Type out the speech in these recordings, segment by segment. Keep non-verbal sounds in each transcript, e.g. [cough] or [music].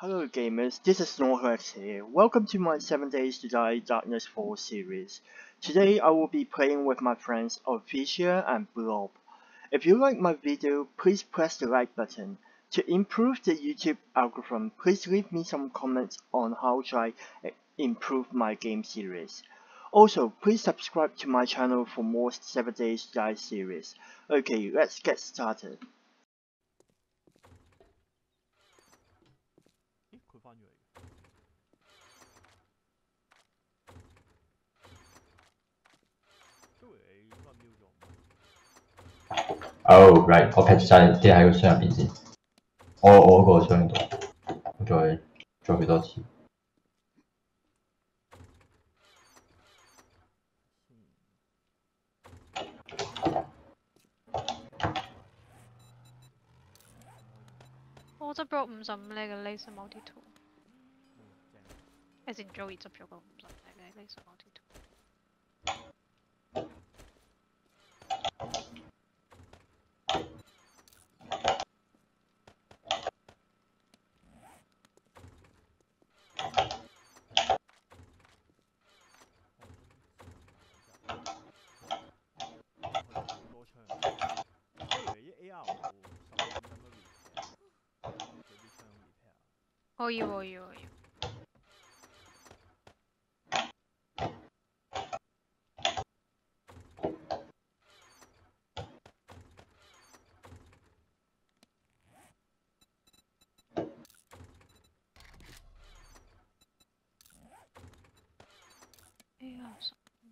Hello gamers, this is Snorlax here. Welcome to my 7 Days to Die Darkness 4 series. Today I will be playing with my friends Ophicia and Blob. If you like my video, please press the like button. To improve the YouTube algorithm, please leave me some comments on how should I eh, improve my game series. Also, please subscribe to my channel for more 7 Days to Die series. Okay, let's get started. 咗唔係？Oh right，我 patch 晒啲喺個箱入邊先。我我嗰個箱度，我再再俾多次。我執咗五十五呢嘅 laser multi tool，嗯，正。as in Joey 執咗個五十五呢嘅 laser multi tool。我有好多槍。Joey，啲 AR 冇手點咁樣 repair？做啲槍 repair。我要我要我要。AR 十五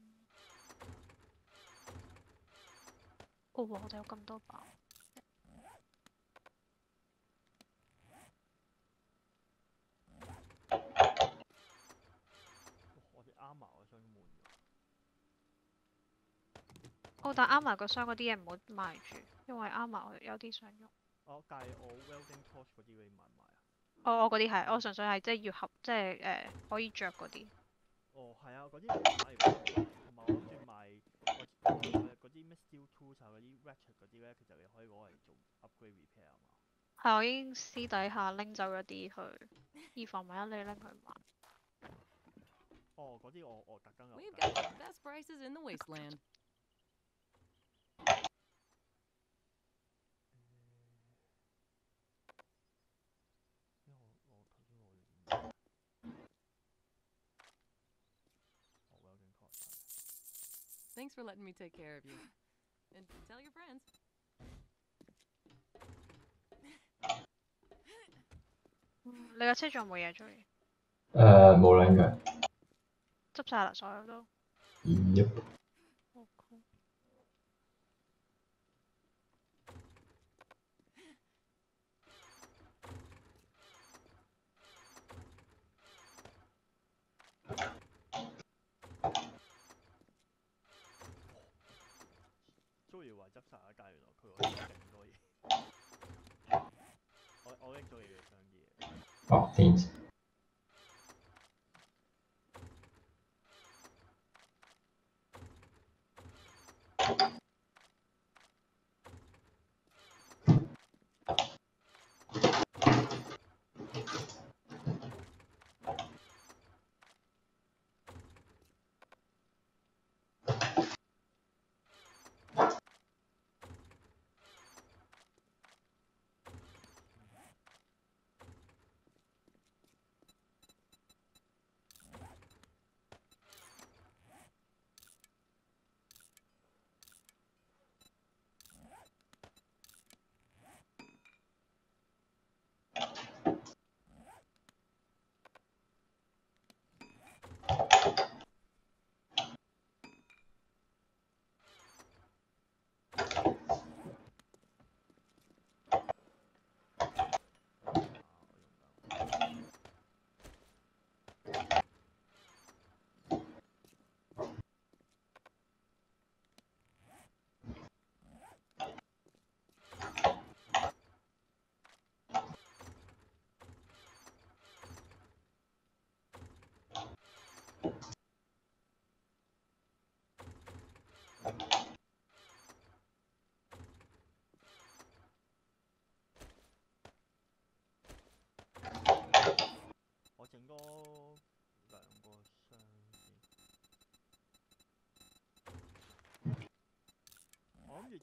哦，我有咁多把。哇我哋 armor 我想換咗。哦，但啱埋個箱嗰啲嘢唔好賣住，因為啱埋我有啲想用。哦，但係我 welding torch 嗰啲你買唔買啊？哦，我嗰啲係，我純粹係即係要合，即係誒、呃可以着嗰啲。哦，係啊，嗰啲同埋我諗住賣我我嗰啲咩 steel tools 啊，嗰啲 ratchet 嗰啲咧，其實你可以攞嚟做 upgrade repair 啊嘛。係，我已經私底下拎走咗啲去，以防万一你拎去賣。哦，嗰啲我我特登有 Thanks for letting me take care of you. And tell your friends. 嗯你架车仲有冇嘢做？诶冇撚嘅，执晒啦，所有都。一 [laughs] 以為執晒一間，原來佢可以勁多嘢。我我拎咗你嘅箱啲嘢。哦，thanks。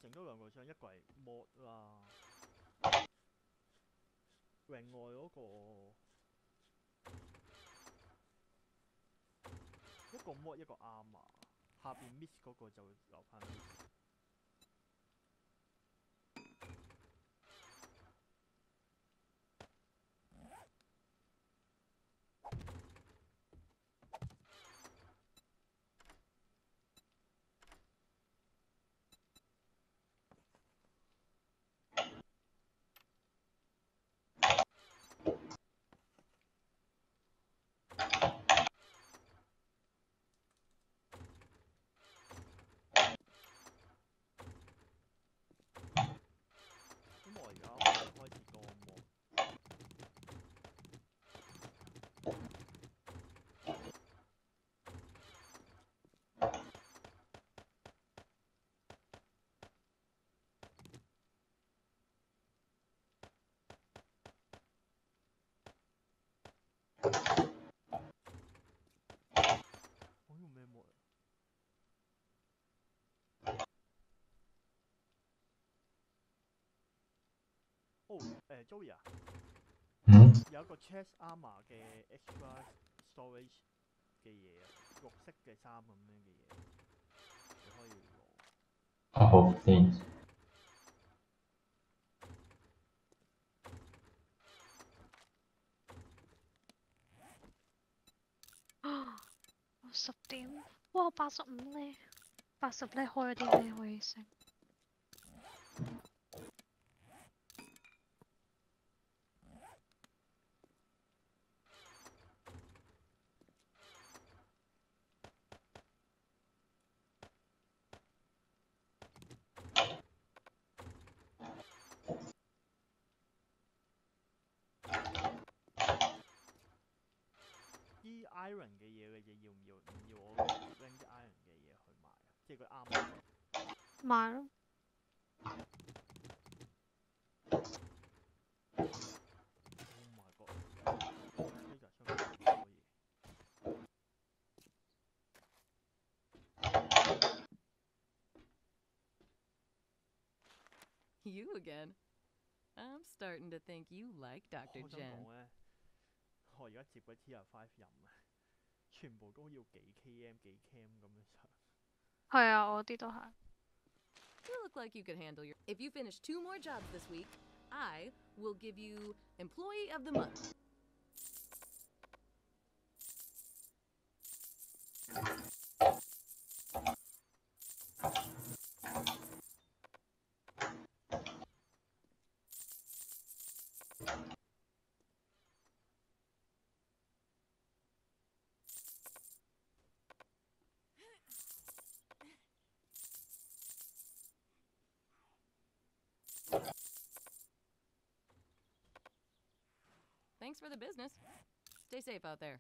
整咗兩個槍，一個係 mod 啦，另外嗰、個一個 mod 一個 armor，下邊 miss 嗰個就留翻 y'all. 哦，誒 Joey 啊，嗯，有一个 chest armor 嘅 extra storage 嘅嘢啊，綠色嘅衫咁样嘅嘢，你可以攞。啊好，thanks。十点，哇八十五咧？八十咧开咗啲咩可以升？啲 iron 嘅嘢嘅嘢要唔要？唔要我拎啲 iron 嘅嘢去賣啊，即係佢啱我。買咯，Oh my god！呢架箱咁多嘢。You again. I'm starting to think you like 我 Dr. 想 Jen. 講咧，我而家接嗰 Tier Five 任啊，全部都要幾 km 幾 cam 咁樣上。係啊，我啲都係。You look like you could handle your. If you finish two more jobs this week, I will give you Employee of the Month. Thanks for the business. Stay safe out there.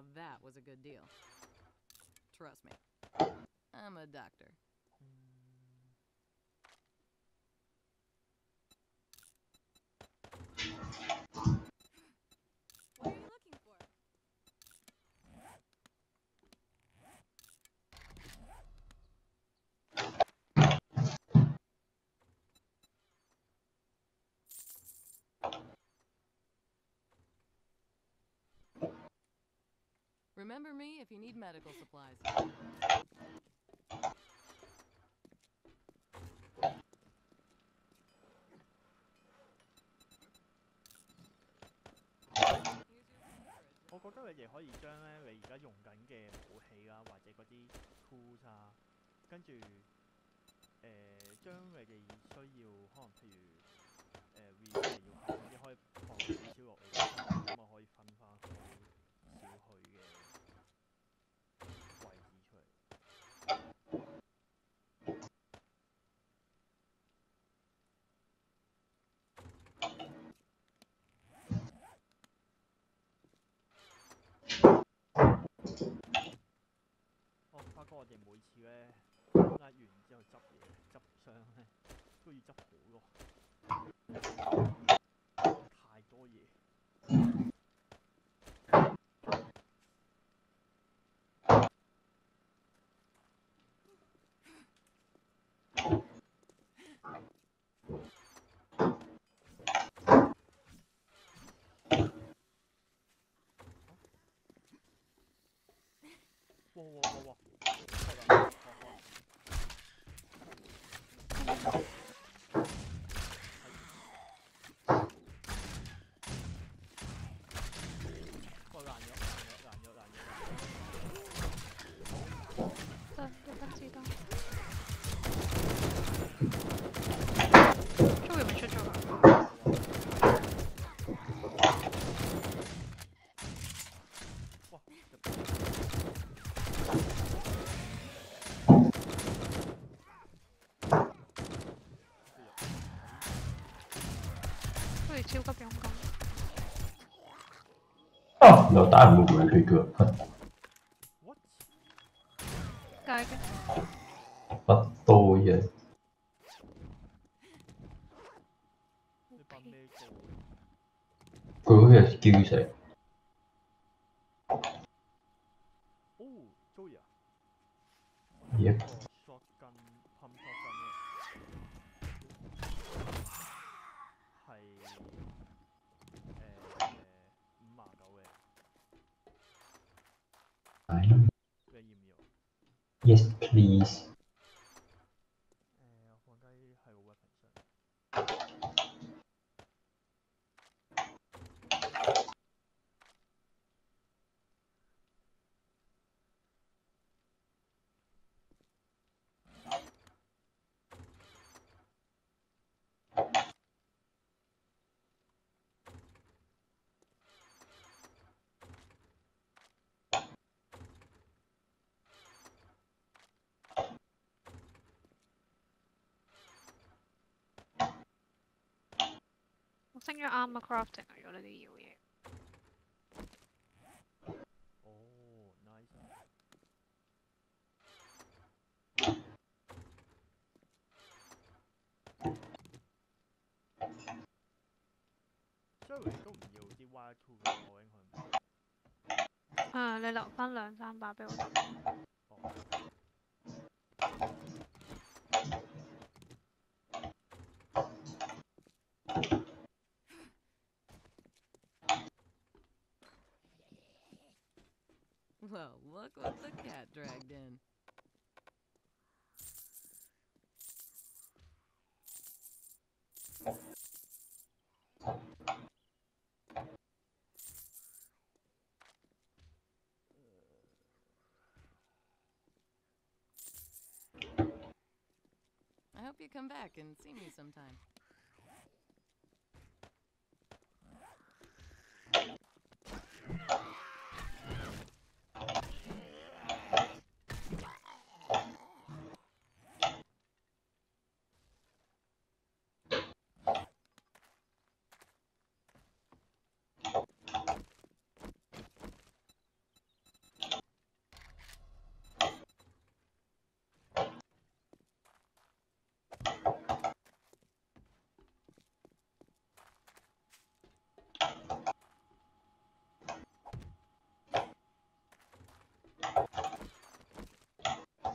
Now that was a good deal. Trust me. I'm a doctor. Remember me if you need medical supplies. 我覺得你哋可以將咧你而家用緊嘅武器啦，或者嗰啲 tools 啊，跟住誒將你哋需要可能譬如誒 r e 要拍嗰啲可以放少少落嚟，咁啊可以分翻好少許嘅位置出嚟。我發覺我哋每次咧拉完之後執嘢執箱咧都要執好多，太多嘢。哇哇哇哇！開啦，開開。哇爛咗，爛咗，爛咗，爛咗。得一分子彈。Joey 咪出咗啦？哇！入佢哋超級勇敢。啊，有打人會唔會佢腳？哼 what？梗係嘅。不多嘅，你扮咩做？佢好似係叫成哦，Joey 啊！Yep 個 shotgun pump shotgun 咧，係誒五廿九嘅，你要唔要？Yes please。誒，我放低喺個 weapon 上。我升咗啱我 crafting 啊，有呢啲嘢。哦、，nice。都唔要啲 Y 嘅？啊，你留翻两三把俾我。You come back and see me sometime.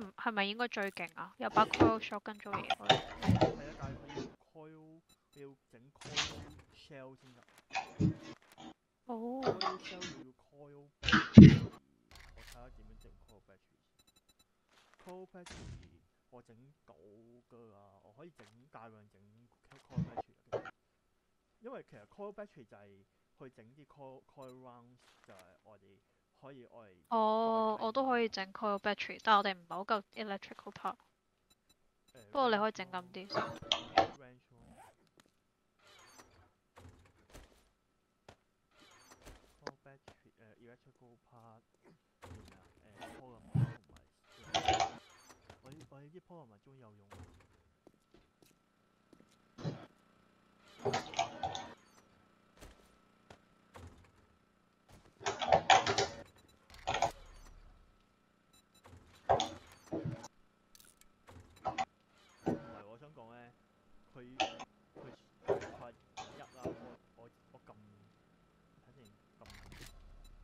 唔係咪應該最勁啊？有把 coil shotgun 做嘢可以。係啊，但係佢要 coil，你要整 coil shell 先得。哦，coil shell 要 coil 我睇下點樣整 coil battery 先。coil battery 我整到㗎啦，我可以整大量整 coil battery 因為其實 coil battery 就係去整啲 coil coil rounds，就係我哋哦，我都可以整 coil battery，但係我哋唔係好夠 electrical part。誒不過你可以整咁啲 range 咯 coil battery 誒 electrical part 誒 polymer 同埋我我呢啲 polymer 終於有用啦。唔係，我想講咧，佢佢佢一啦，我我我撳睇先撳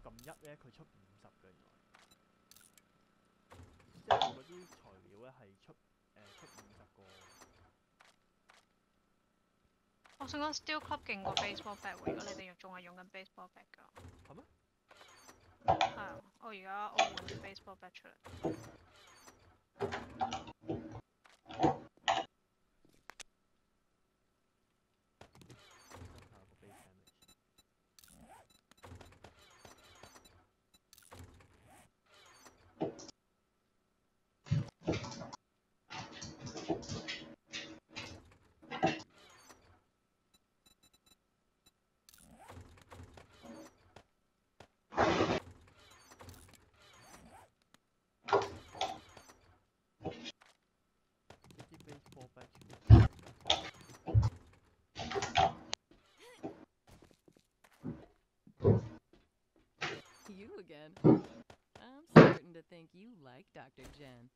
撳一咧，佢出五十嘅原來，即係佢嗰啲材料咧係出誒、出五十個。我想講 steel club 勁過 baseball bat 喎，如果你哋用仲係用緊 baseball bat 㗎。係咩？係啊，我而家我換啲 baseball bat 出嚟。Again. I'm starting to think you like Dr. Jen.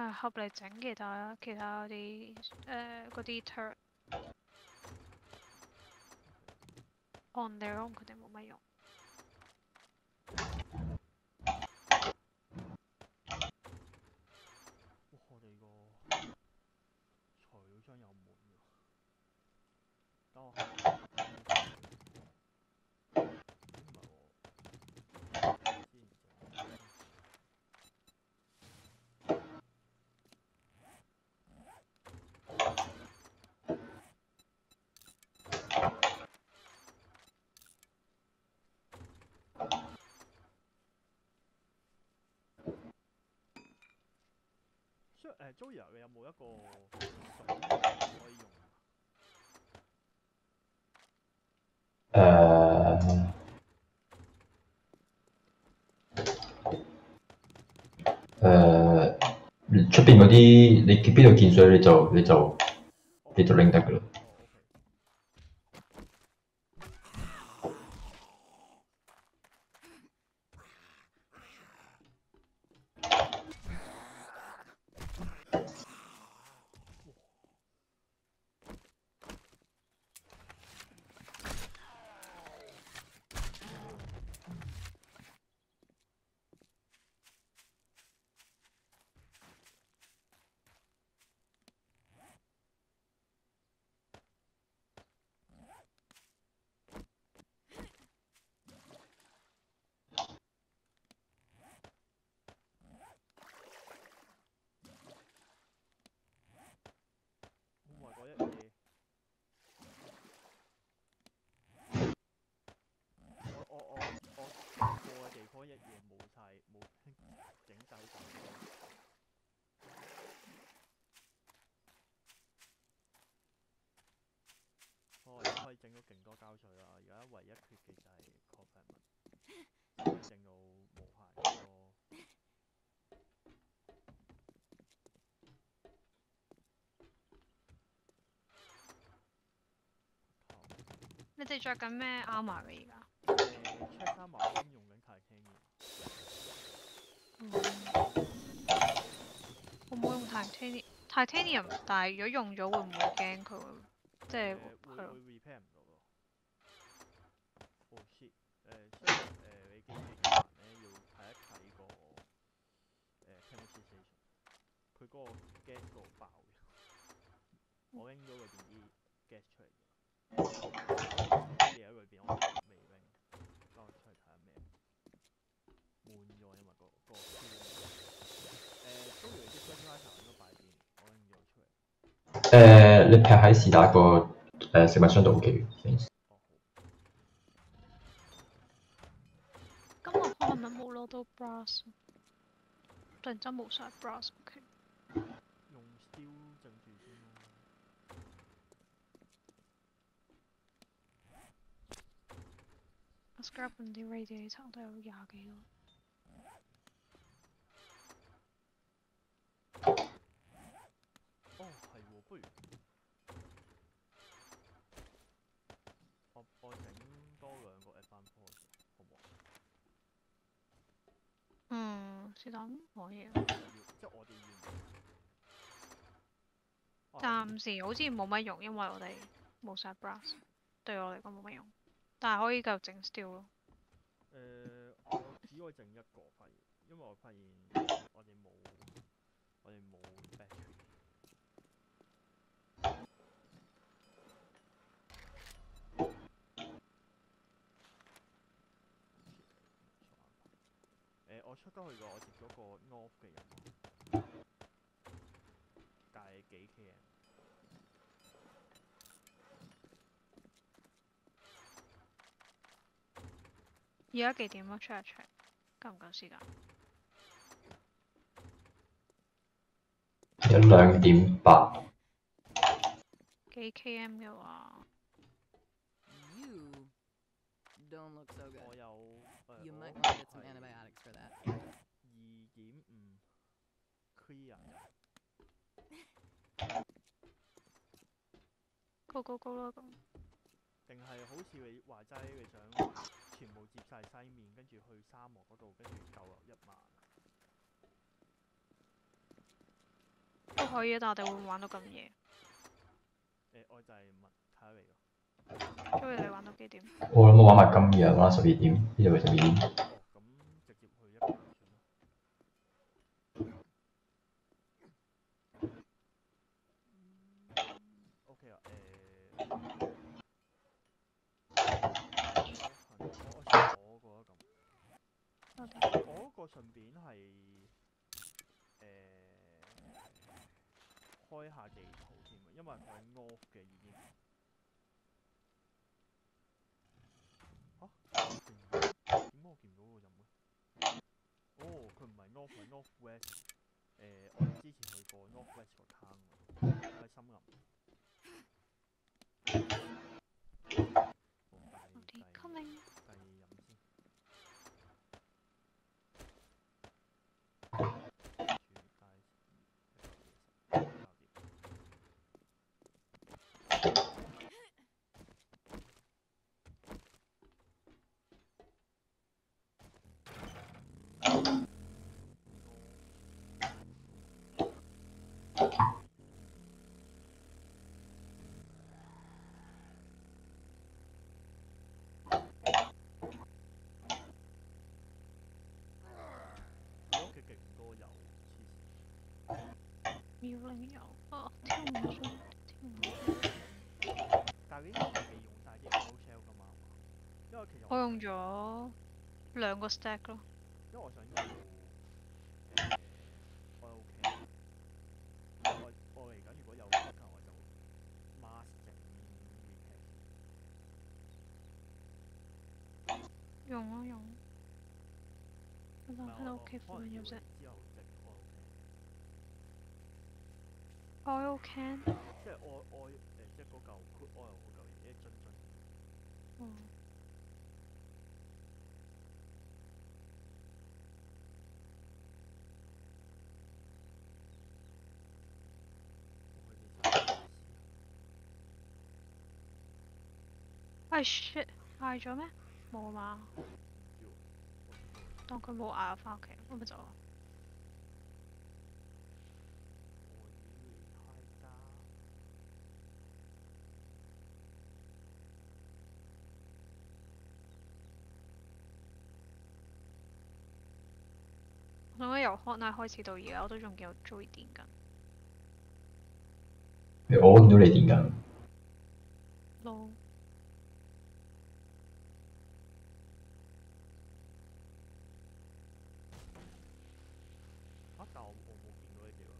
啊，合嚟整其他其他嗰啲誒嗰啲 turret on their own 佢哋冇乜用。哇！我哋個材料箱有滿喎，等我開誒 Joey 啊你有冇一個水可以用啊？誒、誒，出边嗰啲你边度见水你就你就你就拎得噶啦。哦，OK。Oh my god！一嘢，我我我我過嘅地方一嘢冇晒，冇整走晒。我而家可以整到勁多膠水啦！而家唯一缺嘅就係 copper 文，可以整到無限多。你哋着緊咩 armor 嘅而家？誒 check 衫馬先用緊 titanium。會唔會用 titanium？但係如果用咗會唔會驚佢會即係誒會會係咯？repair 唔到咯。Oh shit！誒，所以誒你機器嘅人咧要睇一睇個誒 chemistry station，佢嗰個 gas 嗰度爆嘅。我拎咗裏邊啲 gas 出嚟我未拎，等我出去睇下咩。悶咗因為個個 Q 誒，都如啲 fertilizer 應該擺邊？我拎咗出嚟。誒、你劈喺是打個誒、食物箱度 OK 嘅。咁我可能冇攞到 brass？突然間冇晒 brass，OK。用 steel 整住先咯。我 scrap 緊啲 radiator 都有廿幾個。哦，係喎，不如我我整多兩個 advance force，好唔好啊？嗯，是但可以啊。要即係我哋要唔要？啊暫時好似冇乜用，因為我哋冇晒 brass，對我嚟講冇乜用。但系可以繼續整 st 咯。誒，我只可以整一個發現，因為我發現我哋冇我哋冇 battery。誒，我出得去個，我接咗個 north 嘅人喎，但係幾 km。而家幾點啊？check 一 check，夠唔夠時間？有兩點八，幾 km 嘅話，You don't look so 我有誒 You 我 might want to get some antibiotics for that. 二點五 clear 高高高啦咁。定係好似你話齋，你想全部接晒西面，跟住去沙漠嗰度，跟住救落一晚。都可以啊，但係我哋會唔會玩到咁夜？誒、我就係問睇下你咯。中意你玩到幾點？我諗我玩埋今日玩到十二點，呢度係十二點。哦，咁直接去一百算啦。O K 啊，誒、我我想我嗰個咁。多啲我嗰個順便係誒、開下地圖添啊，因為佢係 off 嘅已經。嚇、點解我見唔到個人嘅？哦，佢唔係 north，係 north west。我哋之前去過 Northwest 個 town 嗰度喺森林。好我啲計計 coming。計飲先。住帶一個嘢食搞掂。我屋企勁多油，黐線。要另有啊，跳。但係你應該係未用晒啲 Emerald Shell 噶嘛？因為其實我用咗兩個 stack 咯。因為我想要誒 oil can，我我嚟緊如果有 water 我就 mask 整 recap。用啊用。我屋企之後整 oil can。即係 oil 誒即係嗰嚿 crude oil 嗰嚿嘢一樽樽。哦。我去啲哎 shit，嗌咗咩？冇啊嘛，唔知喎，我知道當佢冇嗌我翻屋企，我咪走咯。我以為太渣。我諗由 hotline 開始到而家，我都仲有追電緊。我揾唔到你電緊，咯，啊！但我我冇見到你哋喎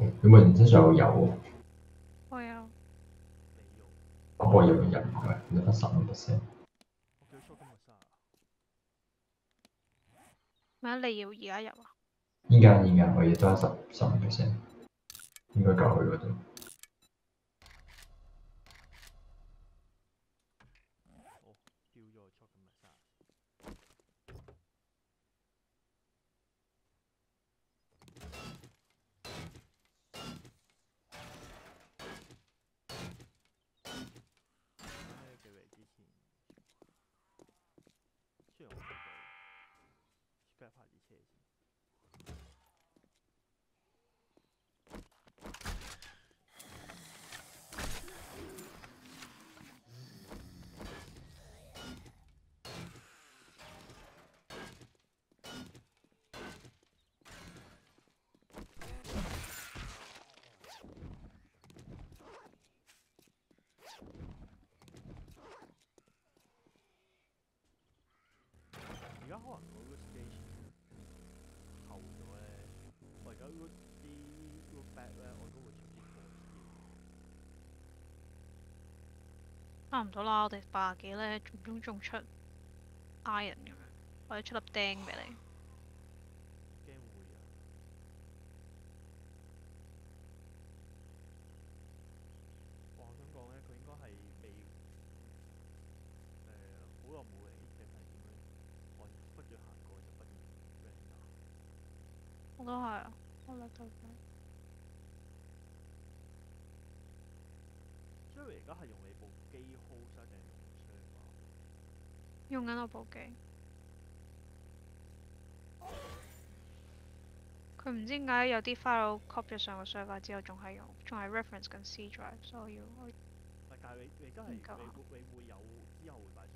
嗰啲。有冇人身上有油啊？我有。未用，不過有人入唔係，你得十五 percent。我叫 Shotgun Massage。咩啊？你要而家入啊？依家依家我亦都係十十五 percent，應該夠去嗰度。哦，丟咗個 Shotgun Massage。喺幾位之前，雖然我知道 spare part 啲車先。而家可能我個 stage 後咗咧，我而家嗰啲 root back 咧，我都會出啲 core skill。差唔多啦，我哋八廿幾咧，仲中仲出 iron 咁樣，或者出粒釘俾你。驚會啊！哇我想講咧，佢應該係未誒好耐冇嚟，定係點樣？我不斷行過就不斷 render。我都係啊，我甩到佢。Jerry 而家係用你部機 host 啊，定係用緊我部機。佢唔知點解有啲 file copy 咗上個 server 之後，仲係用，仲係 reference 緊 C drive，所以我要但係你你而家係你會你會有之後會擺上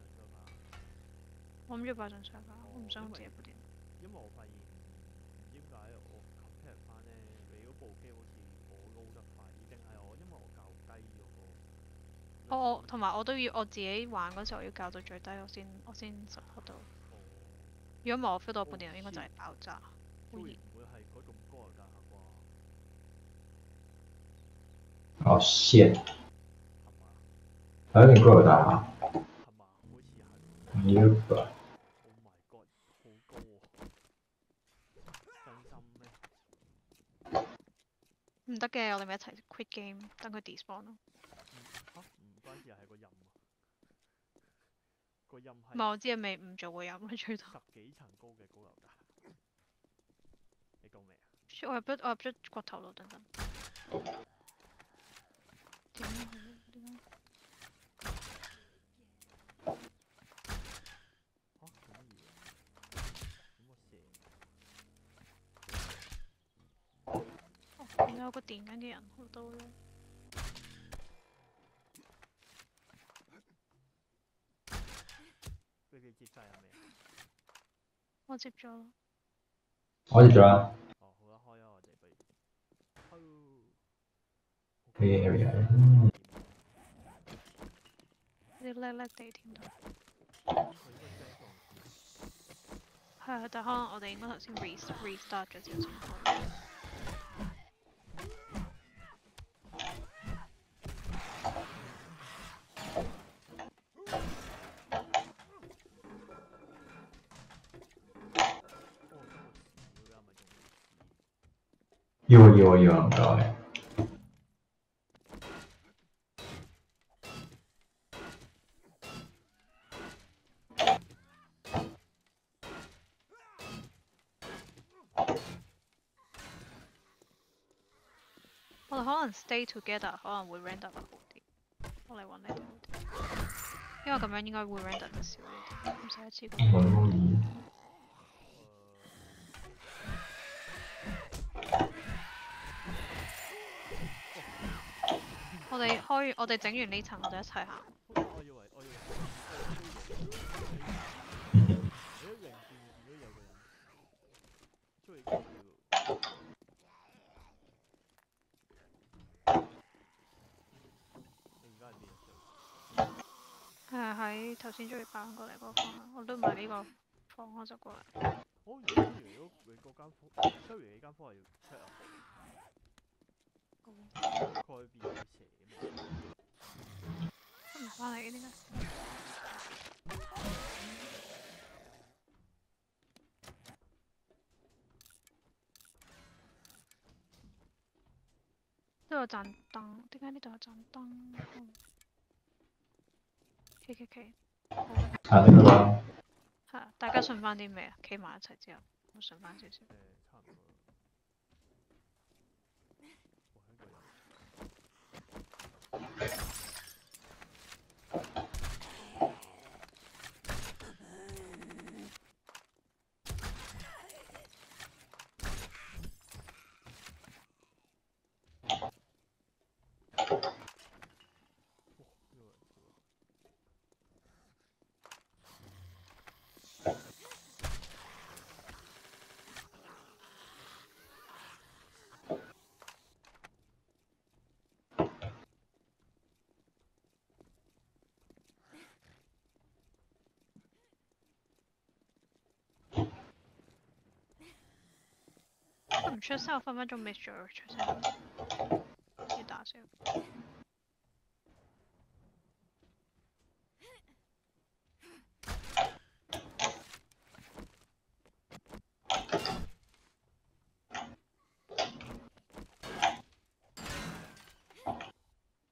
我諗住擺上 server，我唔想用自己部電腦。因為我發現唔知點解我 compare 翻咧，你嗰部機好似我 load 得快啲，定係我因為我較低嗰個。我我同埋我都要我自己玩嗰時候要校到最低，我先我先 support 到。哦，如果唔係我 feel 到我部哦電腦應該就係爆炸，好熱會唔會係嗰種高嘅價格啩？哦 shit，有一定高樓大廈。係嘛？好似係。Yep。Oh my god，好高喎！真心咩？唔得嘅，我哋咪一齊 quit game，等佢 despawn 咯。關事，係個音啊！個音唔係係我知係未唔做會有最多。十幾層高嘅高樓大廈。你講咩啊？我入咗我入咗骨頭度，等等。點啊點啊哦，見到有個電緊嘅人好多咯。我接咗咯。我接咗啦哦，好啦，開啊，我哋不如。哦 A area 嗯啲叻叻地添到。佢應該 send 過係啊，但可能我哋應該頭先 re restart 咗之後先開。哦，嗰個屎會係咪仲要屎？要啊要啊要啊，唔該。我哋可能 stay together 可能會 render 得好啲。我嚟揾你哋好啲，因為咁樣應該會 render 得少啲，唔使一次過。我哋開，我哋整完呢層，我哋一齊行。我我以為我以為我一人見見到有個人喺頭先追爆過嚟嗰個方向，我都唔係呢個房，我就過嚟。我如果如果你嗰間房，sorry 你間房係要 check 啊，佢變咗蛇啊嘛。都唔翻嚟嘅点解？都有盏燈，點解呢度有盏燈嗯？K K K，行呢個啦。係啊，大家順翻啲咩啊？企埋一齊之後，我順翻少少。唔出聲，我分分鐘 miss 咗出聲，要打死佢。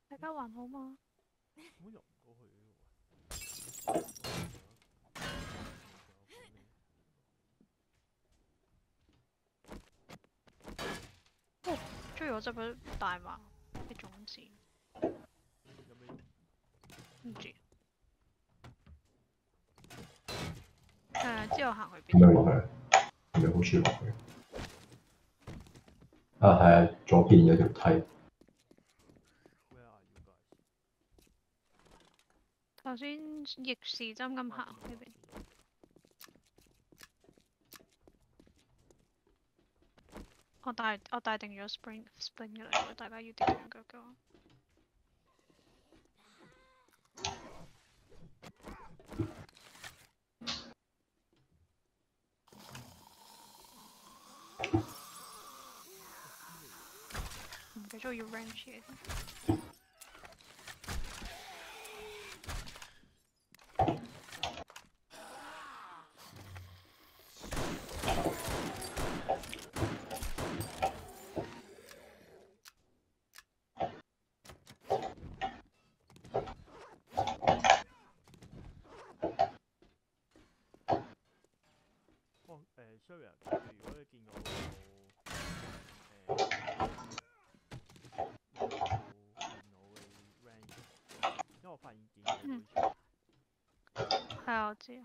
大家還好嗎？唔到去嘅喎。追我執咗大麻啲種子，有咩用？唔知。誒，之後行去邊？咁樣落去，係咪好處落去？啊，係啊，左邊有條梯。頭先逆時針咁行呢邊。我帶我帶定咗 spring spring 嘅嚟，大家要點樣嘅嘅？唔記得咗要 range 嘢。了解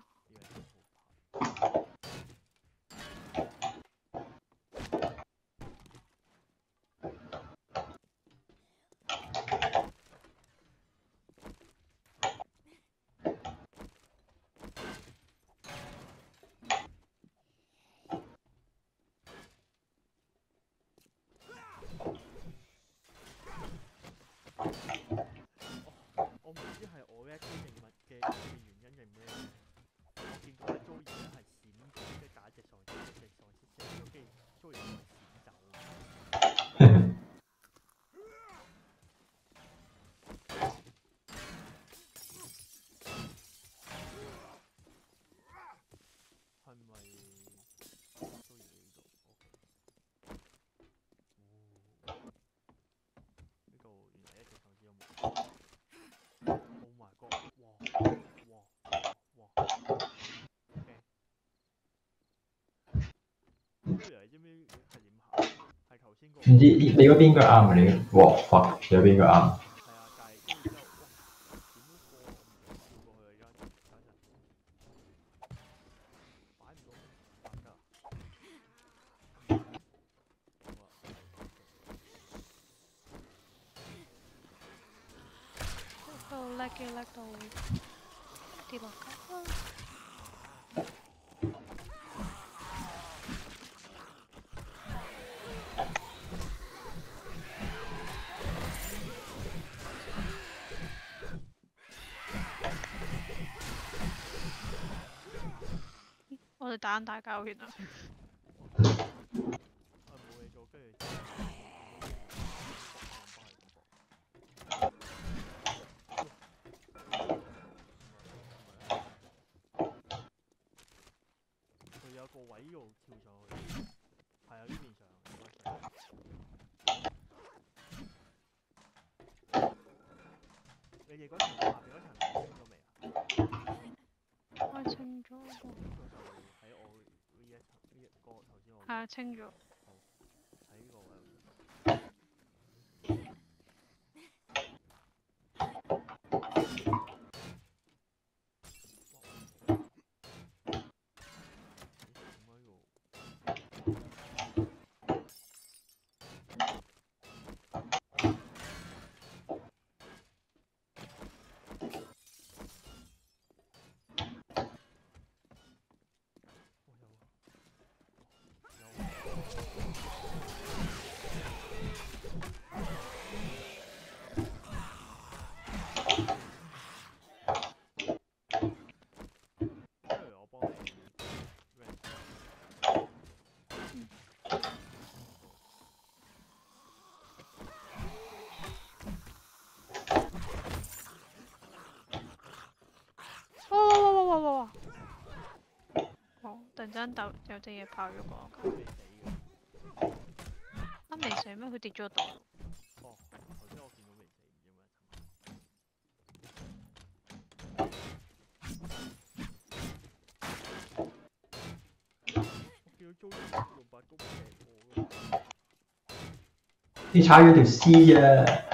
唔知你你嗰邊邊個啱啊？你王佛有邊個啱？ 챙겨 真抌有只嘢跑咗过我。啊，未死咩？佢跌咗度。哦，头先我见到未死，唔知点。我。你踩咗条丝啊！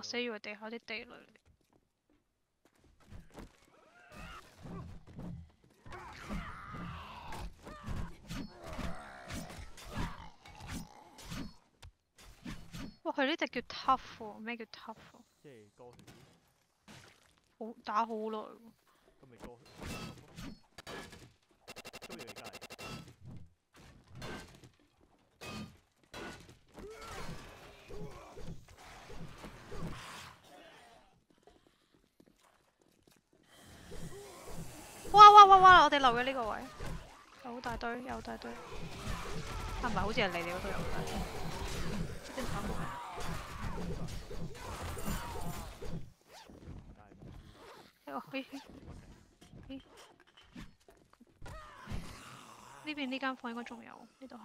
嚇死以為地下啲地雷。哇！佢呢只叫 tough 喎，咩叫 tough 喎？即好打好耐喎。咁咪歌血。都。哇哇哇哇！我哋留咗呢個位，有好大堆，有大堆。啊，唔係，好似係你哋嗰度有好大堆。呢邊跑過嚟。但係唔知哎呦嘿嘿嘿呢边呢间房应该仲有，呢度系。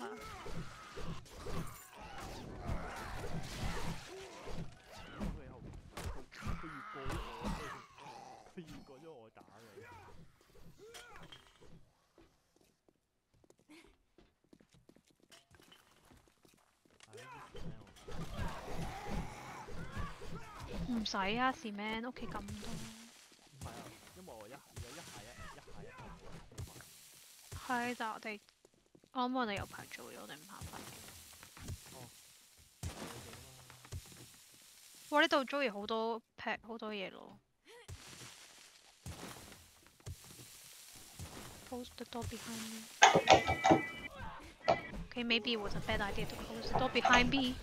佢後佢佢越過咗我，佢越過咗我打你。係呢啲咩我唔使啊時 man 屋企咁多。唔係啊，因為我一而家一下一一下一係，但係我哋我諗我哋有排做嘅，我哋唔行翻。哇！呢度 joy 好多 pack 好多嘢咯。Close the door behind me. Okay, maybe it was a bad idea to close the door behind me.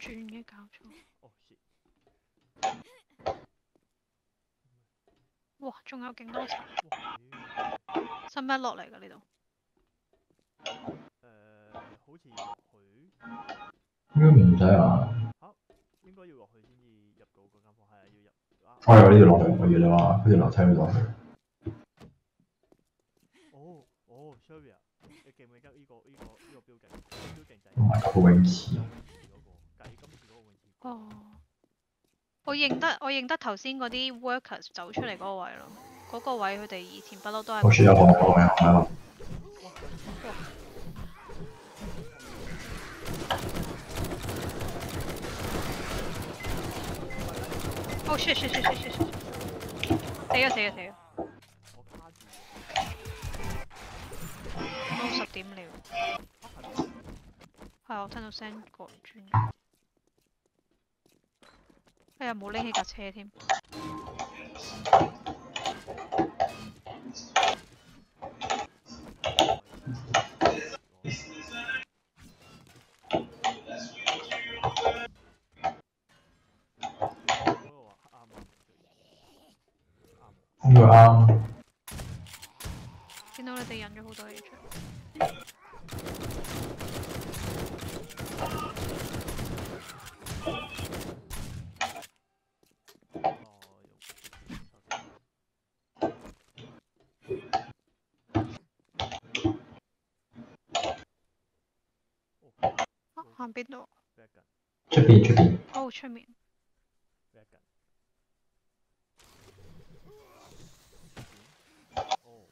轉嘅搞錯。[laughs] 哇，仲有勁多層，使唔使落嚟㗎呢度？誒，好似落去，應該唔使啊。應該要落去先至入到嗰間房，係啊，要入啊。我有呢度落去，我以為你話嗰條樓梯要落去。哦，哦，sorry 啊，你記唔記得呢個呢個呢個標記？標記就係同埋個泳池有泳池嗰個，計今次嗰個泳池。哦，我認得我認得頭先嗰啲 workers 走出嚟嗰個位咯，嗰、個位佢哋以前不嬲都係我。雪有紅，我有紅啊！哦，shit shit shit shit shit shit！死啊死啊死啊！我卡住，都十點了，啊係咪？係我聽到聲過轉咗。哎呀，冇拎起架車添。嗰個話啱啱啱應該啱。見到你哋引咗好多嘢出嚟。哦，用哦啊，行邊度？，back 緊出邊出邊，哦，出面。，back 緊。哦，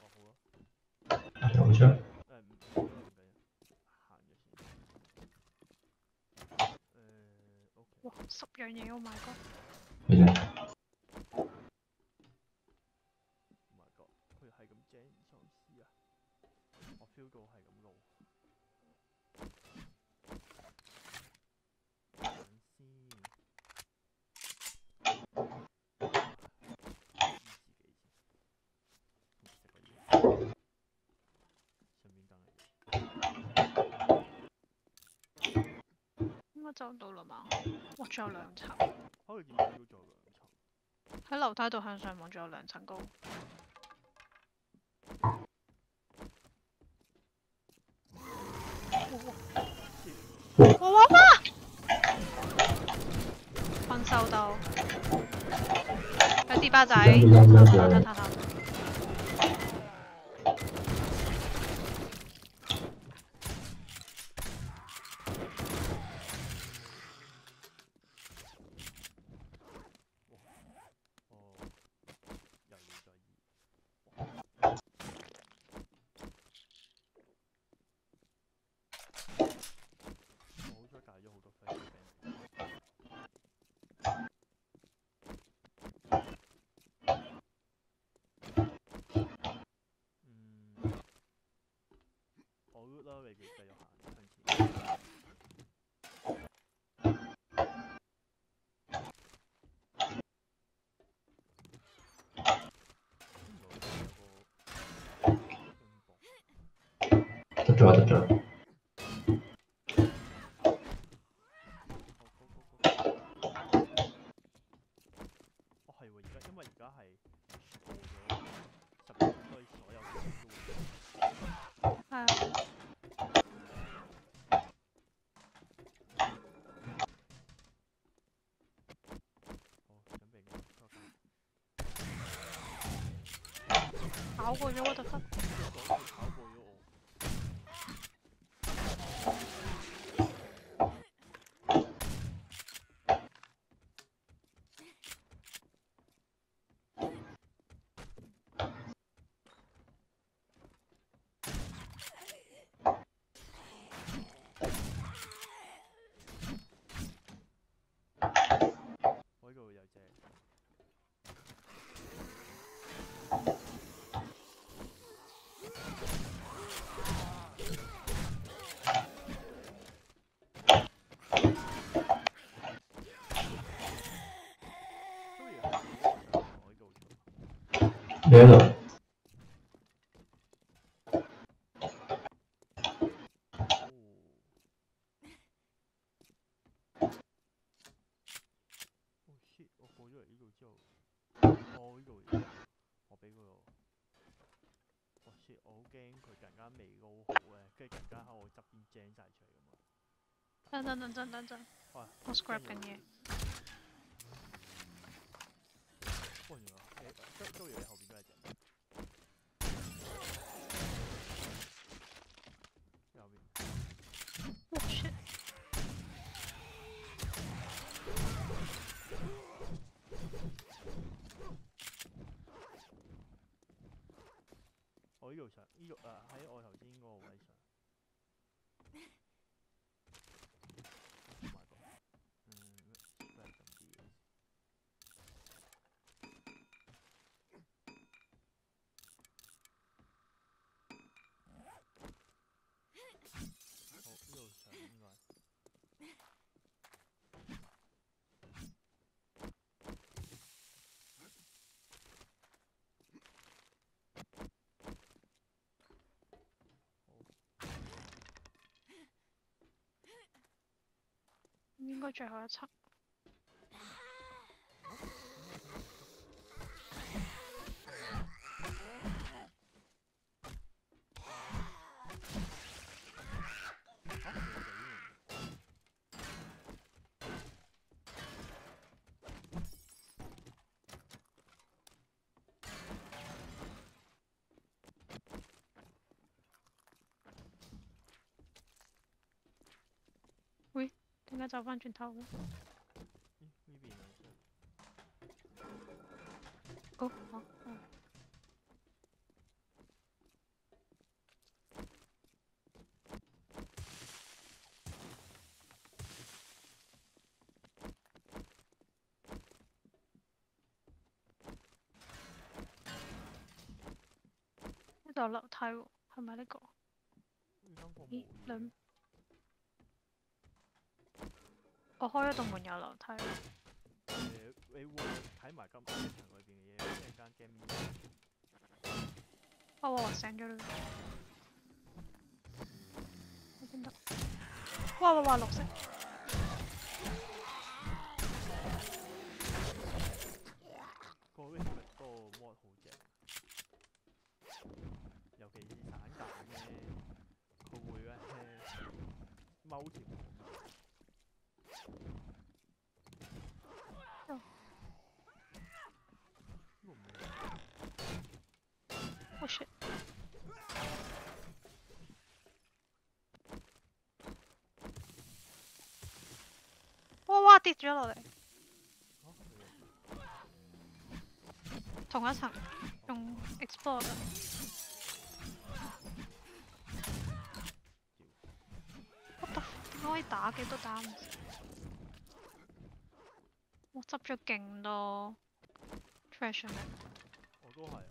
我好啊。有張。誒唔唔緊要唔緊要，行咗先。誒，OK。哇，十樣嘢，Oh my god！咩啫？Oh my god！佢係咁整喪屍啊！我 feel 到係咁路。等先。醫自己先。食個嘢。上面燈嚟嘅。就到啦嘛。哇，仲有兩層。可以見到要做兩層。喺樓梯度向上望，仲有兩層高。哇哇哇！困獸到，有啲巴仔，睇睇哦，又要再移。我好彩戒咗好多飛俾嗯，我 root 啦，你繼繼續行向前。得咗得咗。哦係喎，而家因為而家係過咗十點，所以所有嘢都會係啊，好準備嘅，多謝。熬过去我就得。講佢跑過咗我，我呢度有隻。都要係我呢度做。你喺度？哦。Oh shit！我過咗嚟呢度之後，哦呢度嚟，我俾佢我。Oh shit！我好驚佢突然間未撈好咧，跟住突然間喺我側邊 jam 晒出嚟咁啊！等等等等等等，喂，我 scrap 緊嘢。都都要你後邊都係隻。右邊。哇 shit！我呢度上，呢度啊喺我頭先嗰個位上。同埋個嗯 spread 咁啲嘢。好，呢度上應該。应该最后一层嚇！你哋呢邊點解走翻轉頭嘅？咦呢邊啊真係哦，哦哦呢度有樓梯喎，係咪呢個？呢間房冇咦，嘢兩我開咗道門有樓梯。誒，你睇埋金庫層裏邊嘅嘢，一間 game。我話醒咗你。點得？哇！哇話綠色。個威士多 mod 好正，尤其是散彈咧，佢會嘅，踎住。跌咗落嚟，同一層，用 explore 緊。What the f- 點解可以打嘅都打唔死？我執咗勁多 treasure 咩？我都係啊。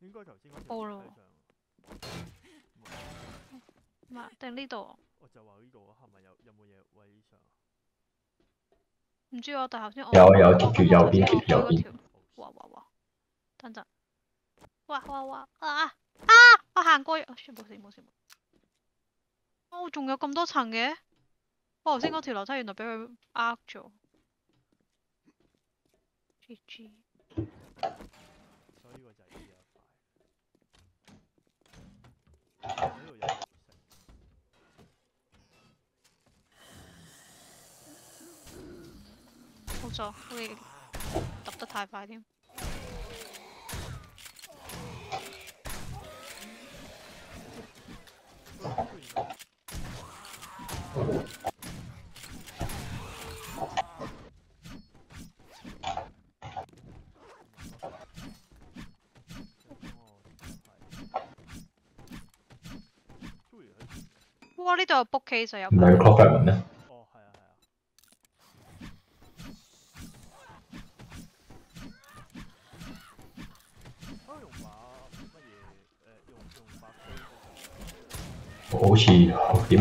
應該頭先嗰條報咯樓梯上冇唔係定呢度？我就話呢度啊，係咪有有冇嘢位上啊？唔知啊，但係頭先我有有我貼住右邊我貼住右邊開嗰條哇哇哇！等陣，哇哇哇啊啊！我行過，啊，算冇事冇事冇事。哦，仲有咁多層嘅？我頭先嗰條樓梯原來俾佢呃咗。G G，所以呢個就係呢一塊。呢度有綠色。冇錯，好似揼得太快添。哇！呢度有 bookcase，有唔係 clock fragment 咩？哦，係啊，係啊。可以用把乜嘢？誒，用用把飛嗰個好似幾萬呢把刀唔錯。如果把唔 check 咦？誒，雖然其實你啲書咧，其實我覺得你全部慳位啲，今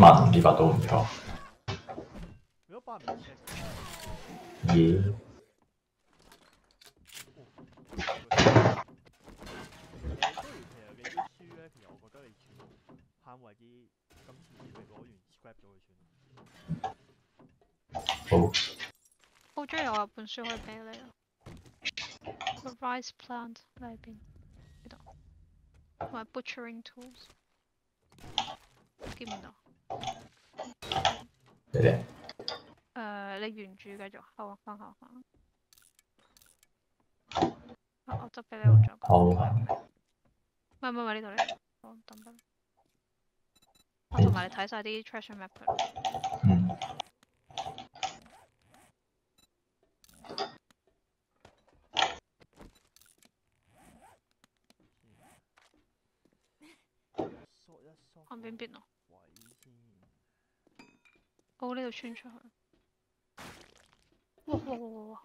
次你攞完 scrap 咗佢算啦。好，好中意我有本書可以俾你啊。The rice plant 喺邊？呢度。同埋 butchering tools。見唔到？你哋誒、你沿住繼續後翻後翻。啊我執俾你，我再講。好唔係唔係唔係呢度呢度。好，等等。我同埋你睇晒啲 treasure map 佢。嗯，索一索看邊邊啊？我呢度穿出去。哇哇哇哇哇！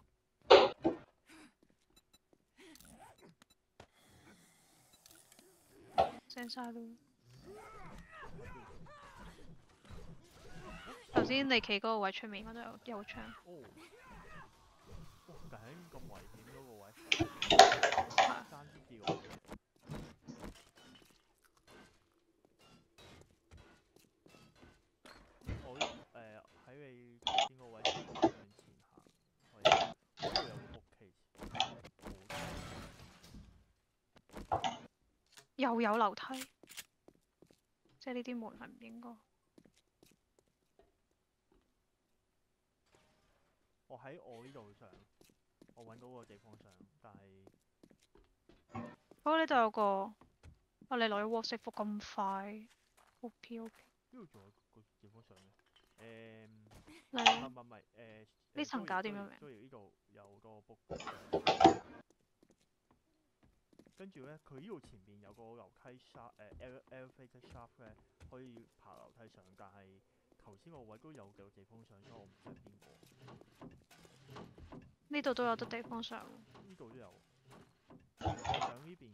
正晒咯。頭先你企嗰個位出面嗰度有有槍，哦。哇！頂咁危險嗰個位，落去。我誒喺你頭先個位向前行，可以嗰度有個 bookcase，又有樓梯，即係呢啲門係唔應該。我喺我呢度上，我揾到個地方上，但係哦，呢度有個，哦，你攞咗 WhatsApp 覆咁快，OK OK。呢度仲有個地方上嘅。誒、係唔係唔係誒。呢層搞掂咗未所以呢度有個 book，跟住咧，佢呢度前邊有個樓梯 shaft 誒 ele- elevator shaft 咧，可以爬樓梯上，但係頭先個位都有個地方上，所以我唔知係邊個。呢度都有得地方上。呢度都有。我上呢邊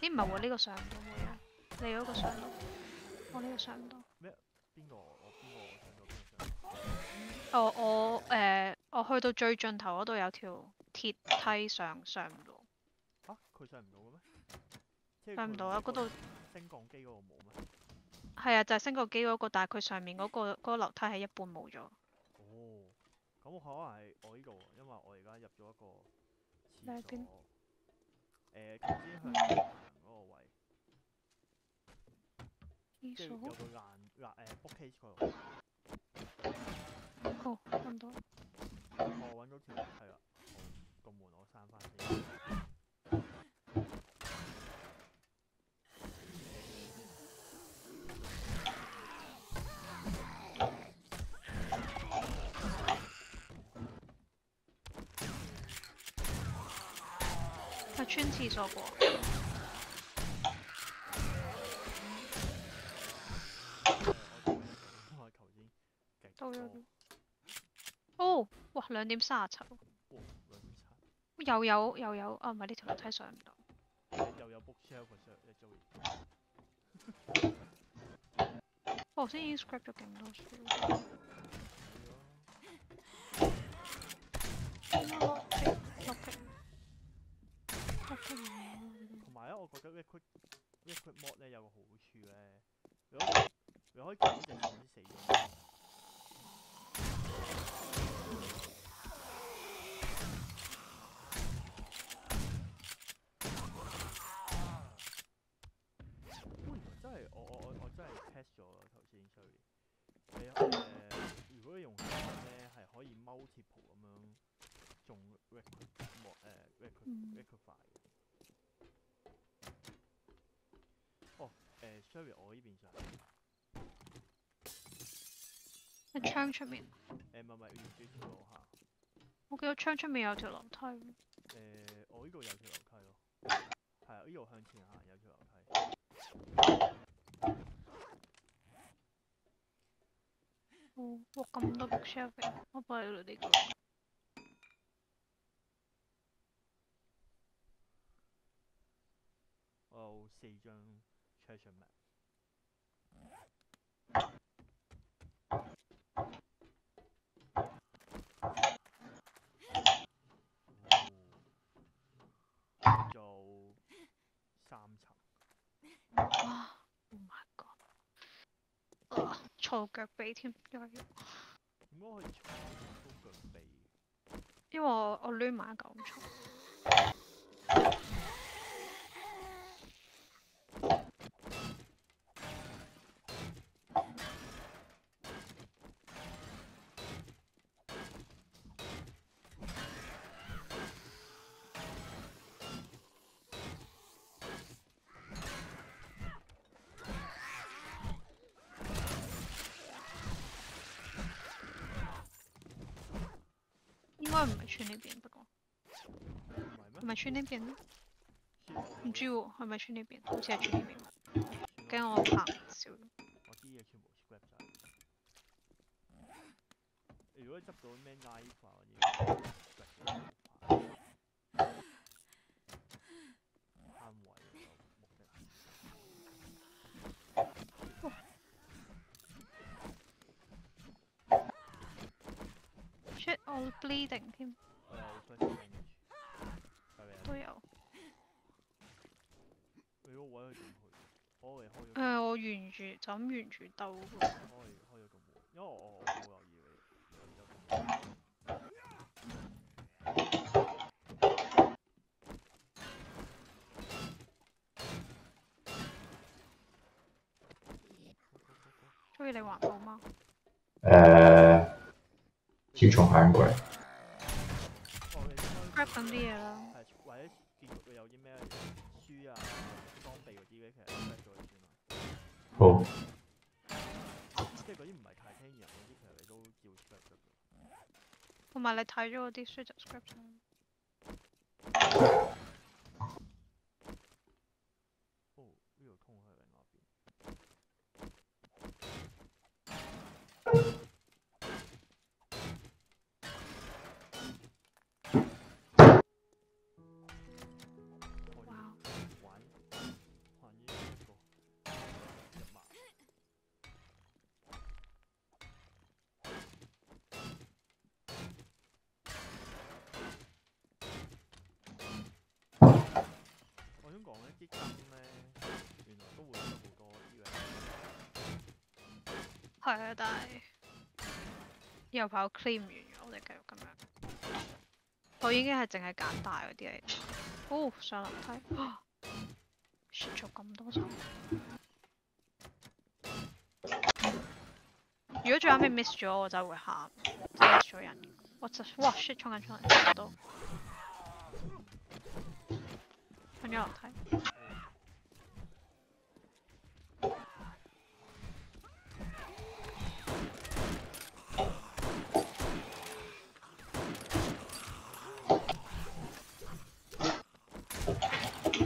咦唔係喎，呢個上唔到喎，你嗰個上到，我呢個上唔到。邊個我邊個我上到邊個上？哦，我誒、我去到最盡頭嗰度有條鐵梯上，上唔到，嚇佢上唔到嘅咩？上唔到啊！嗰度升降機嗰個冇咩？係啊，就係升降機嗰個，但係佢上面嗰、個嗰、個樓梯係一半冇咗。哦，咁我可能係我呢度喎，因為我而家入咗一個你喺邊廁所。誒，頭先向嗰個位，係有所個爛爛誒 bookcase 嗰度。哦，揾到。我揾到條係啦，好個門我閂翻先。係穿廁所過。誒我哦，哇，兩點三十七，哇兩點七，又有又有啊，唔係呢條樓梯上唔到。又有 bookshelf 嘅 shop 一租。我頭先已經 scrap 咗勁多書。點解 lock pick lock pick lock pick 唔係同埋咧，我覺得 liquid liquid mod 咧有個好處咧，你可以你可以見到隻喪屍死咗。真系我我我我真系 pass 咗头先 sorry 系啊如果你用英文咧系可以 multiple 咁样仲 record 咁样 record record 哦 sorry 我呢边上喺窗出面，誒唔係唔係，要幾條樓下，我見到窗出面有條樓梯。誒、我呢度有條樓梯咯，係啊，呢度向前行有條樓梯，哦，哇咁多 bookshelf 嘅，我擺咗呢個。我有四張 treasure map。哦做三層，哇！Oh my god！啊，錯腳臂添，因為點解可以坐到腳臂？因為我我攣埋一嚿咁重。應該唔係村呢邊，不過唔係咩？係咪村呢邊咧？黐唔知喎，係咪村呢邊？好似系村呢邊。驚我行少。我啲嘢全部。如果執到咩，scrap 咗好快慳位啊個目的係。shit，我 bleeding 添，我有 first damage，係咪啊？都有。你個位去點去？我嚟開咗誒、個，我沿住就咁沿住兜喎。開開咗個門，因為我我冇留意你你有個門。所以你還好嗎？誒，小蟲行過嚟，哦，你應該 grab 緊啲嘢啦。係或者見到佢有啲咩書啊、裝備嗰啲咧，其實 scrap 咗佢算啦。好，即係嗰啲唔係太聽人嗰啲，其實你都照 scrap 得㗎。同埋你睇咗嗰啲書就 script 上。啲燈咧，原來都會有好多呢個。係啊，但係又跑 claim 完咗。我哋繼續咁樣。我已經係淨係揀大嗰啲嚟。哦，上樓梯。雪咗咁多層。如果最後尾 miss 咗，我就會喊，miss 咗人。我就哇 shit 衝緊出嚟，差唔多。[laughs] 瞓咗樓梯。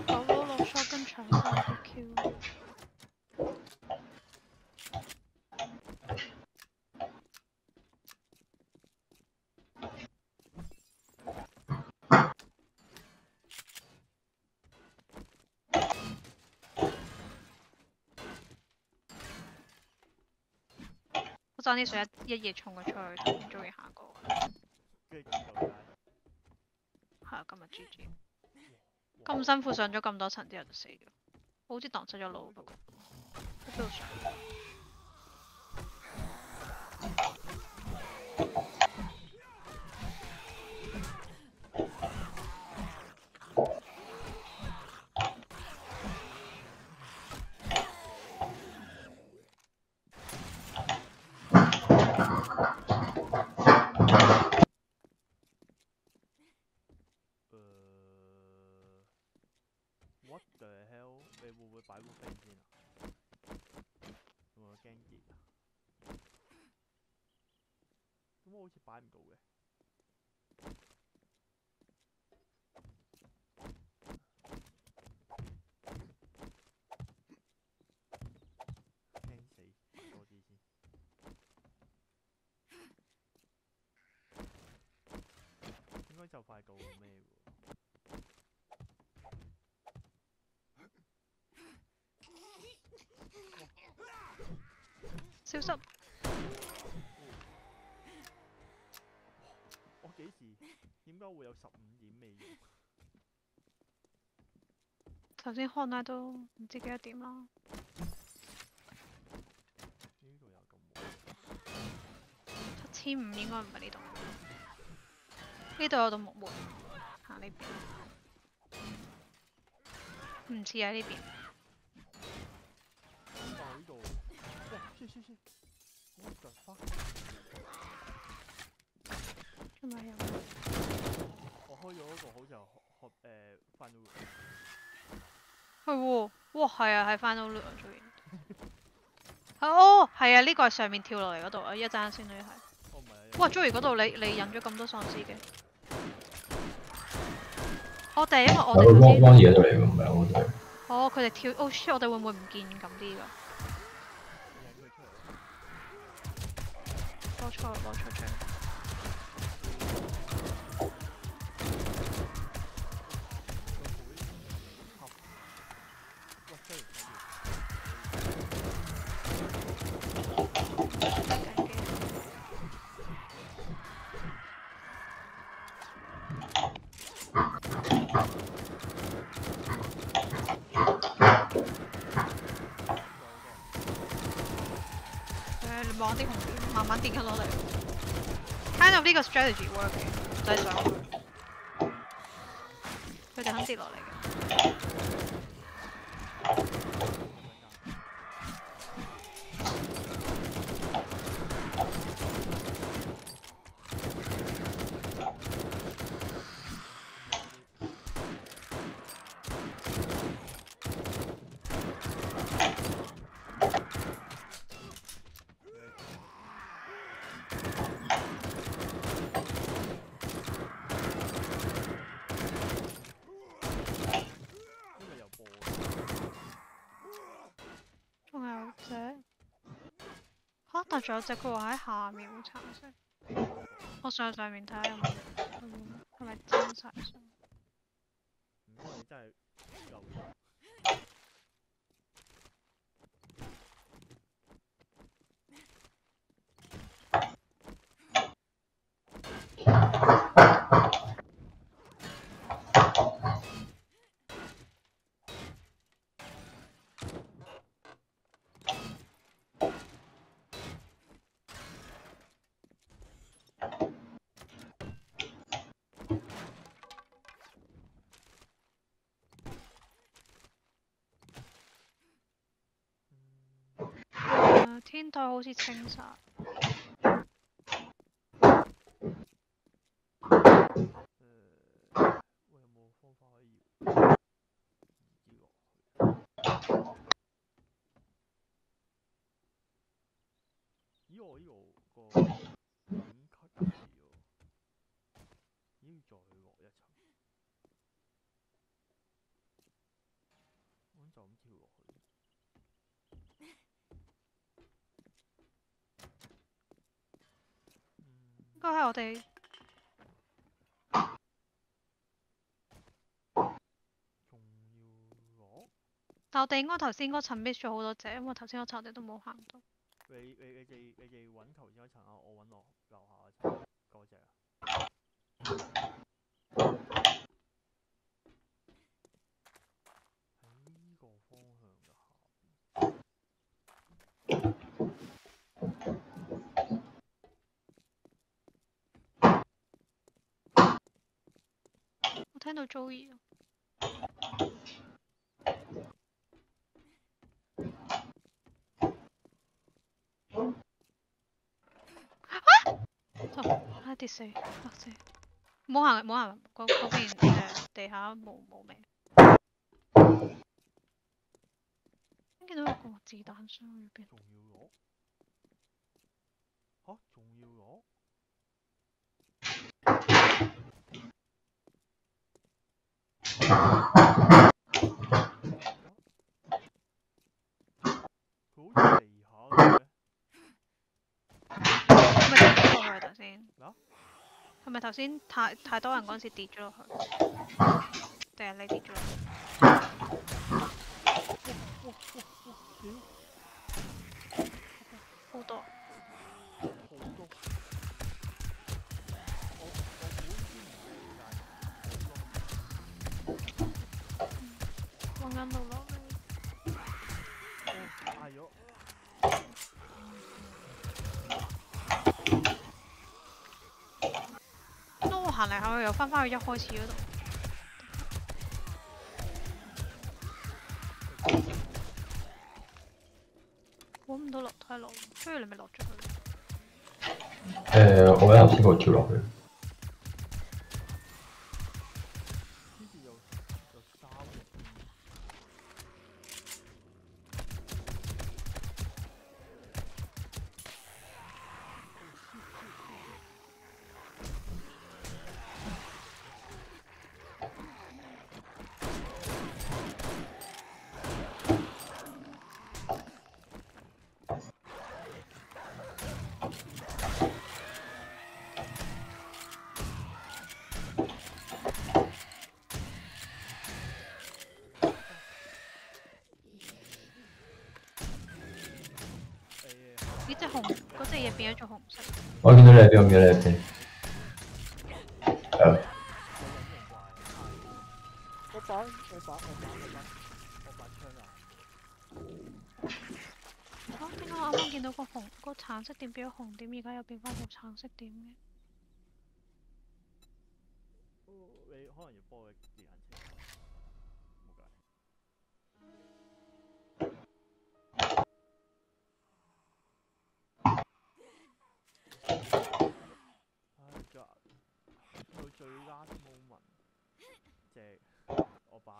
狗佬落咗跟搶晒啲 Q。我爭啲水一一夜冲佢出去，同唔中意行過。跟住救晒。係啊，今日 G G。咁辛苦上咗咁多層之後就死咗，好似蕩失咗路不過。喺度上？誒，what the hell？你會唔會擺部飛先啊？會唔會驚熱啊？咁我好似擺唔到嘅。驚死，多啲先。應該就快到咩喎？小心！幾時點解？會有十五點未用？頭先看下都唔知幾多點啦。七千五應該唔係呢度。呢度有道木門，行呢邊。唔似喺呢邊。做咩有？我開咗嗰個好似係學學誒 final，係喎，哇係啊，係 final loop 啊，終於。哦，係啊，呢個係上面跳落嚟嗰度啊，一陣間先呢係。哦唔係啊，哇，Joey 嗰度你你引咗咁多喪屍嘅。我哋因為我哋頭 Ron 先 Ron 嘢嚟喎，唔係我哋。哦，佢哋跳，哦 shit，我哋會唔會唔見咁啲㗎？引佢出嚟咯。攞錯攞錯錯。Kind of 呢個 strategy work 嘅，唔使上去。佢哋肯跌落嚟嘅。呢個又播嘅，仲有隻嚇，但仲有只佢話喺下面好橙色。我上上面睇下有冇，有冇係咪真实天台好似清晒。誒，喂，有冇方法可以唔知落去？咦，我呢度個已經 cut 緊字喎，咦，要再落一層，咁就咁跳落去。嗯應該係我哋？但我哋應該頭先應該層 miss 咗好多隻，因為頭先嗰層我哋都冇行到。你你你哋你哋揾头先嗰層啊，我揾落樓下嗰層嗰只啊。喺呢個方向嘅下邊。我聽到 Joey 啊啊！啊跌死，嚇死！唔好行，唔好行，嗰嗰邊誒地下冇冇味。見到有個子彈箱喺邊，仲要攞？吓？仲要攞？好似地下嘅，係咪跌咗落去啊頭先？係咪頭先太太多人嗰陣時跌咗落去？定係你跌咗落去？好多。行嚟行去又翻返去一開始嗰度。揾唔到落梯落，不如你咪落咗去。誒、我喺頭先嗰度跳落去。跟住有有三隻添。誒呢隻紅嗰隻嘢變咗做紅色。我見到你喺邊，我見到你喺邊。誒、有隱形怪，係。我把我把我把我把我把槍啊！啊！點解我啱啱見到個紅個橙色點變咗紅點，而家又變翻做橙色點嘅？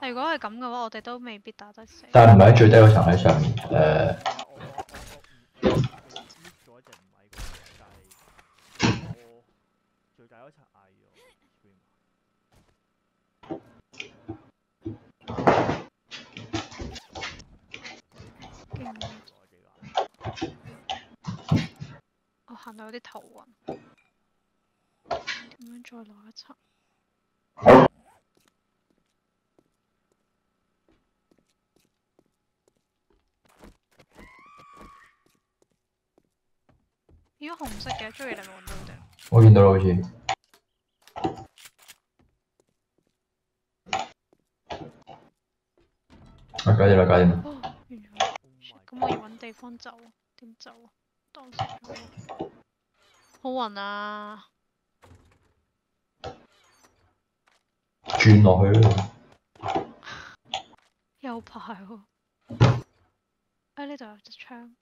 如果系咁嘅话，我哋都未必打得死。但係唔係喺最低嗰層喺上面。誒、我我我唔 miss 咗一隻唔係嗰隻，但係我最大嗰層嗌咗 scream。勁我自己嗌。我行到有啲頭暈。點樣再落一層？如果紅色嘅，中意你咪揾到。我見到啦，好似。啊，搞掂啦，搞掂啦。Oh 咁我要揾地方走啊，點走啊？當時咗好暈啊！轉落去啊。有排喎。喺呢度有隻槍，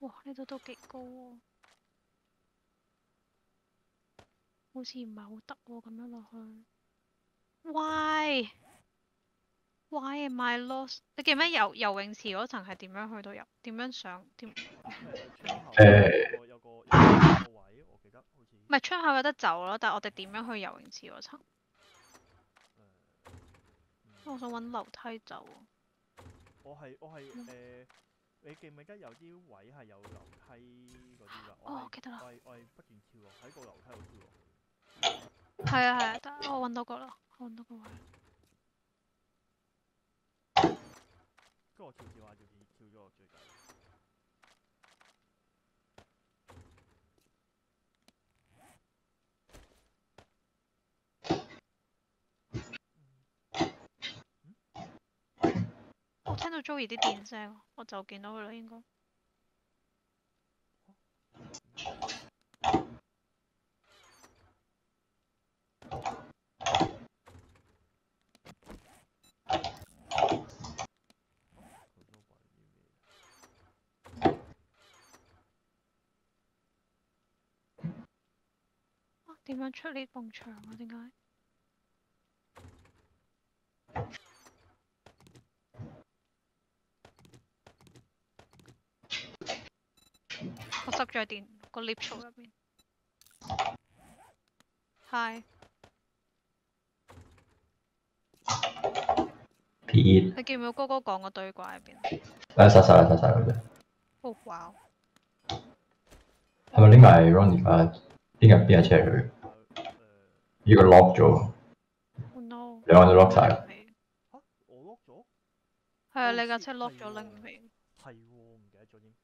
哇！呢度都幾高喎、好似唔係好得喎，咁樣落去。Why? Why am I lost？你記唔記得游游泳池嗰層係點樣去到入？點樣上？點？誒窗口有個有個位，我記得好似唔係窗口有得走咯，但係我哋點樣去游泳池嗰層？我想揾樓梯走啊。我係我係嗯誒，你記唔記得有啲位係有樓梯嗰啲㗎？我係哦記得啦我係我係不斷跳落喺個樓梯度跳落去。係啊係啊，得我揾到個啦，我揾到個位。跟住我跳跳下跳跳跳咗落最底。我聽到 Joey 啲電聲，我就見到佢啦，應該。佢都話啲咩？啊點樣出呢埲牆啊？點解？我塞咗喺電個 lift 槽入邊。Hi，Pete，你見唔見到哥哥講個對話入邊？誒殺晒啦殺晒啦佢哋，哦，哇！係咪拎埋 Ronnie 架邊架邊架車去？呢個 lock 咗，Oh no！兩個都 lock 晒。嚇！我 lock 咗？係啊，你架車 lock 咗拎唔起。係喎，唔記得咗添。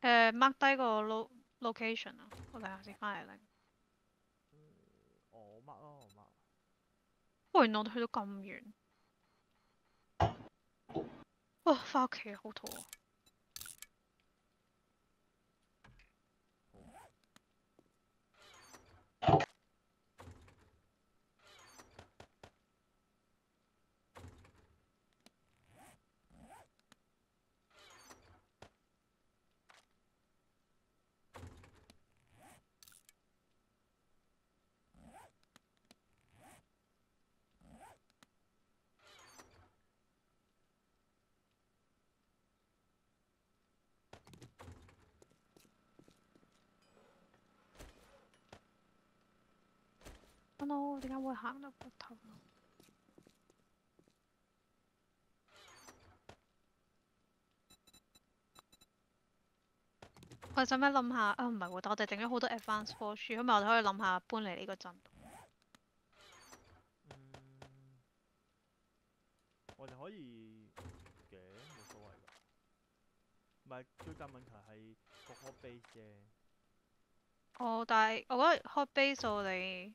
誒，mark 低個 lo location 啊，我睇下先翻嚟拎。我 mark 咯，我 mark。哇！原來我哋去到咁遠。哇！翻屋企啊，好肚餓。Hello，點解會行到骨頭啊？我哋使唔使諗下？啊，唔係喎，但我哋整咗好多 advance 科書，咁咪我哋可以諗下搬嚟呢個鎮度。嗯，我哋可以嘅，冇所謂㗎。唔係，最大問題係個 hot base 啫。哦，但係我覺得 hot base 我哋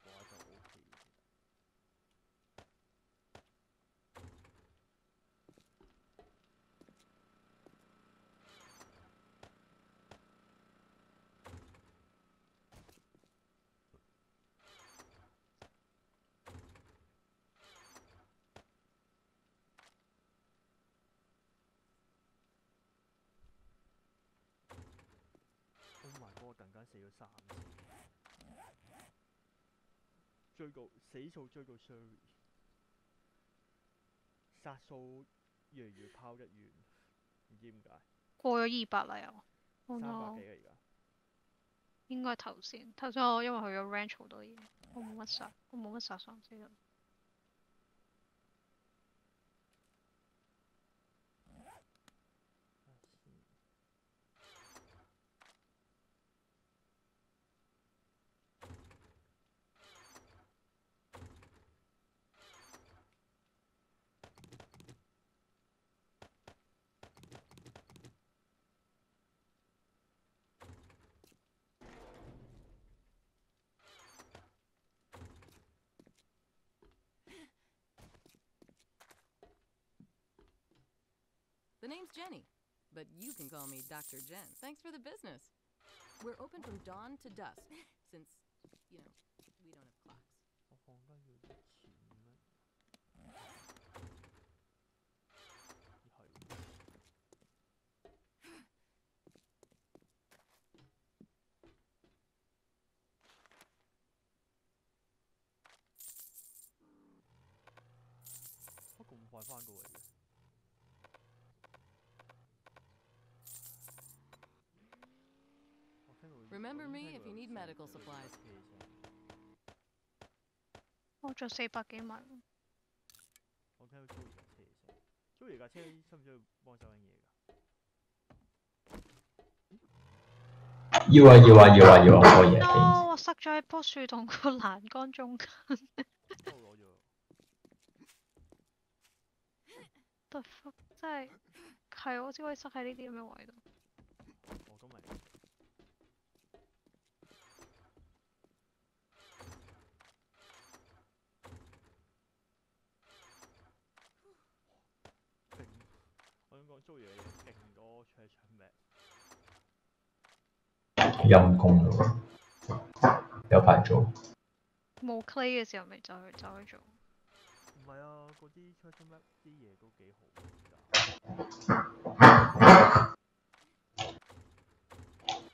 死咗三次，追到死數追到 Sherry，殺數越嚟越拋得遠，唔知點解。過咗二百啦又。三百幾啊而家。應該係頭先，頭先我因為去咗 ranch 好多嘢，我冇乜殺，我冇乜殺喪屍啦。But you can call me Dr. Jen. Thanks for the business. We're open from dawn to dusk, [laughs] since, you know, medical supplies. 車聲我仲有四百幾米喎。我聽到 Joey 架車聲，Joey 架車需唔需要幫手緊嘢㗎？要啊要啊要啊要啊，可以啊，哦，我塞咗喺棵樹同個欄杆中間。幫我攞咗。The fuck，真係係我只可以塞喺呢啲咁嘅位度。阴嘢勁過。陰功咯，有排做。冇 clay 嘅時候，咪走去走去做。唔係啊，嗰啲出新啲嘢都幾好。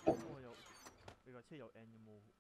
我有呢架車有 n 有冇。